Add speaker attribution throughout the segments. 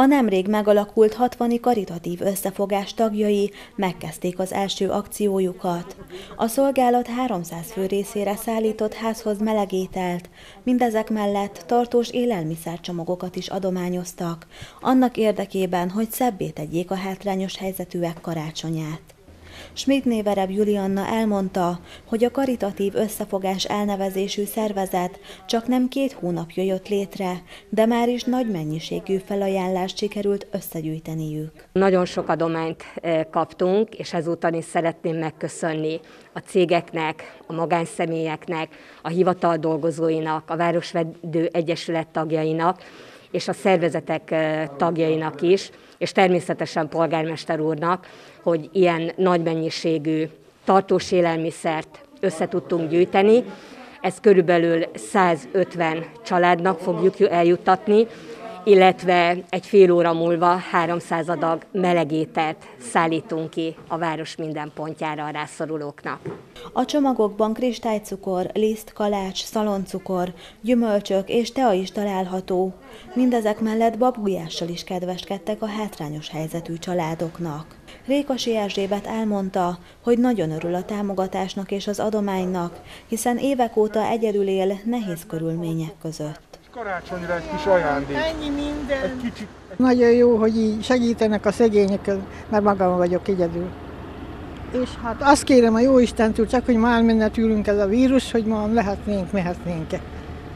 Speaker 1: A nemrég megalakult 60 karitatív összefogás tagjai megkezdték az első akciójukat. A szolgálat 300 fő részére szállított házhoz melegételt, mindezek mellett tartós élelmiszercsomagokat is adományoztak, annak érdekében, hogy szebbé tegyék a hátrányos helyzetűek karácsonyát. Schmidt Vereb Julianna elmondta, hogy a karitatív összefogás elnevezésű szervezet csak nem két hónapja jött létre, de már is nagy mennyiségű felajánlást sikerült összegyűjteniük.
Speaker 2: Nagyon sok adományt eh, kaptunk, és ezúttal is szeretném megköszönni a cégeknek, a magánszemélyeknek, a hivatal dolgozóinak, a Városvedő Egyesület tagjainak, és a szervezetek eh, tagjainak is, és természetesen polgármester úrnak, hogy ilyen nagy mennyiségű tartós élelmiszert össze tudtunk gyűjteni. Ez körülbelül 150 családnak fogjuk eljuttatni, illetve egy fél óra múlva 300 adag melegételt szállítunk ki a város minden pontjára a rászorulóknak.
Speaker 1: A csomagokban kristálycukor, liszt, kalács, szaloncukor, gyümölcsök és tea is található. Mindezek mellett babgulyással is kedveskedtek a hátrányos helyzetű családoknak. Rékasi Erzsébet elmondta, hogy nagyon örül a támogatásnak és az adománynak, hiszen évek óta egyedül él nehéz körülmények között
Speaker 3: karácsonyra egy kis ajándék.
Speaker 4: Ennyi minden.
Speaker 3: Egy kicsi...
Speaker 4: Nagyon jó, hogy így segítenek a szegényeken, mert magam vagyok egyedül. És hát azt kérem a jó Istentől, csak hogy már minnet ülünk ez a vírus, hogy ma lehetnénk, mehetnénk-e.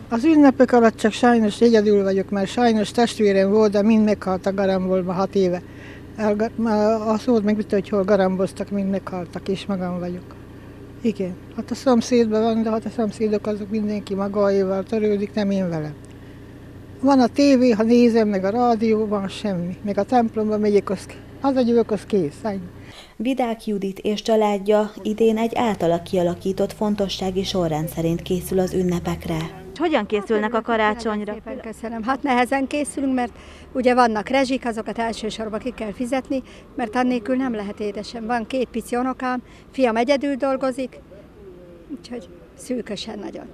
Speaker 4: Az ünnepek alatt csak sajnos egyedül vagyok, mert sajnos testvérem volt, de mind meghalt a garambolba hat éve. A szót meg hogy hol garamboztak, mind meghaltak, és magam vagyok. Igen, hát a szomszédban van, de hát a szomszédok azok mindenki magáéval törődik, nem én velem. Van a tévé, ha nézem, meg a rádió, van semmi. Meg a templomban megyek, az, az a gyűlök, az kész. Ennyi.
Speaker 1: Vidák Judit és családja idén egy általa kialakított fontossági sorrend szerint készül az ünnepekre. Hogyan készülnek a karácsonyra?
Speaker 5: Szépen köszönöm. Hát nehezen készülünk, mert ugye vannak rezsik, azokat elsősorban ki kell fizetni, mert annélkül nem lehet édesem. Van két pici unokám, fiam egyedül dolgozik, úgyhogy szűkösen nagyon.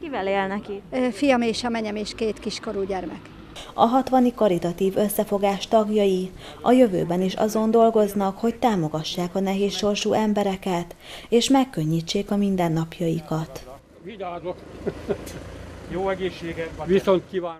Speaker 1: Kivel élnek itt?
Speaker 5: Fiam és a menyem és két kiskorú gyermek.
Speaker 1: A 60 karitatív összefogás tagjai a jövőben is azon dolgoznak, hogy támogassák a nehéz sorsú embereket, és megkönnyítsék a mindennapjaikat.
Speaker 3: Vigyázok! Jó egészséget! Viszont kívánok!